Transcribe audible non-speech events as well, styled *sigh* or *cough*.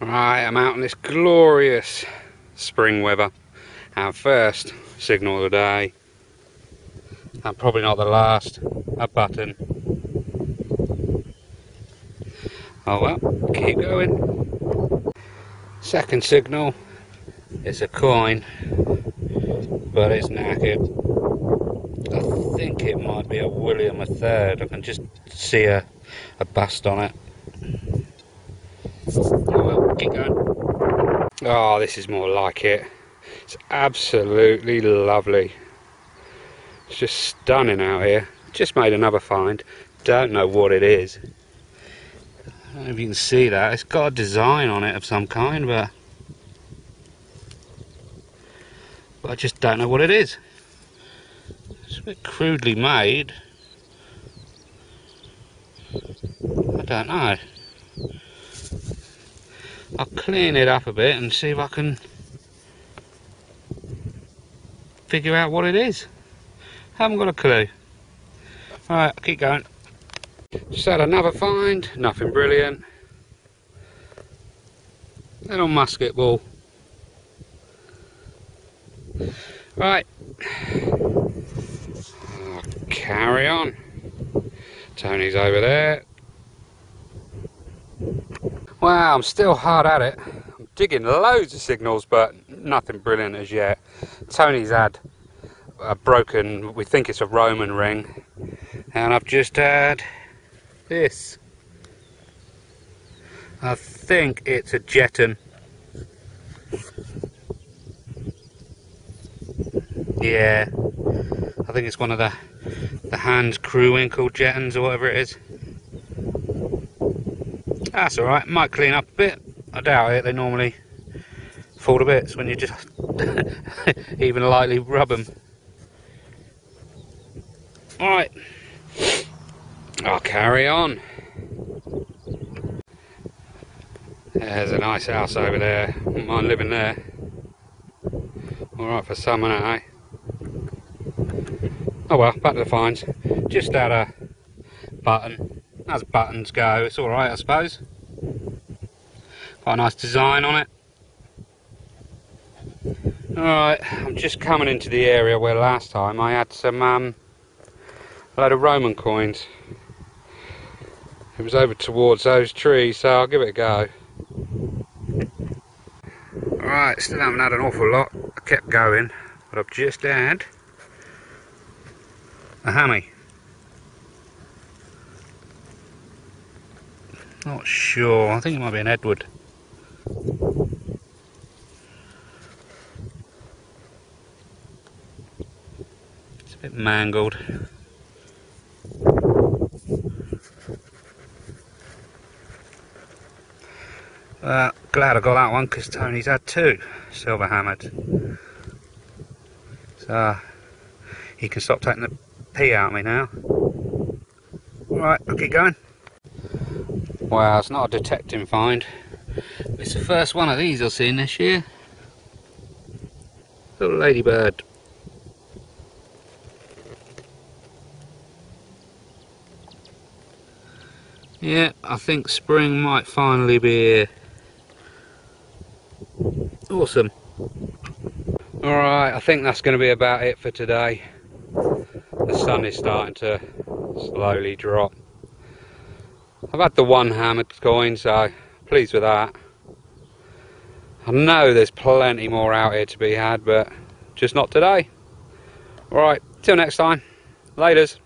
Right, I'm out in this glorious spring weather. Our first signal of the day. And probably not the last. A button. Oh well, keep going. Second signal. It's a coin. But it's knackered. I think it might be a William III. I can just see a, a bust on it. Keep going. Oh, this is more like it. It's absolutely lovely. It's just stunning out here. Just made another find. Don't know what it is. I don't know if you can see that. It's got a design on it of some kind, but... But I just don't know what it is. It's a bit crudely made. I don't know. I'll clean it up a bit and see if I can figure out what it is. Haven't got a clue. Alright, keep going. Just had another find, nothing brilliant. Little musket ball. Right. I'll carry on. Tony's over there. Wow, I'm still hard at it. I'm digging loads of signals, but nothing brilliant as yet. Tony's had a broken, we think it's a Roman ring, and I've just had this. I think it's a Jetton. Yeah, I think it's one of the the Hans Krauwinckel Jettons or whatever it is. That's alright, might clean up a bit. I doubt it, they normally fall to bits when you just *laughs* even lightly rub them. Alright, I'll carry on. There's a nice house over there, Wouldn't mind living there. Alright for summer eh? Oh well, back to the finds. Just had a button as buttons go, it's alright I suppose. Quite a nice design on it. Alright, I'm just coming into the area where last time I had some um, a load of Roman coins. It was over towards those trees, so I'll give it a go. Alright, still haven't had an awful lot. I kept going, but I've just had a hammy. Not sure. I think it might be an Edward. It's a bit mangled. Uh, glad I got that one because Tony's had two silver hammered. So he can stop taking the pee out of me now. Alright, I'll keep going. Wow, it's not a detecting find. It's the first one of these I've seen this year. Little ladybird. Yeah, I think spring might finally be here. Awesome. Alright, I think that's going to be about it for today. The sun is starting to slowly drop. I've had the one hammered coin, so pleased with that. I know there's plenty more out here to be had, but just not today. Alright, till next time. Laters.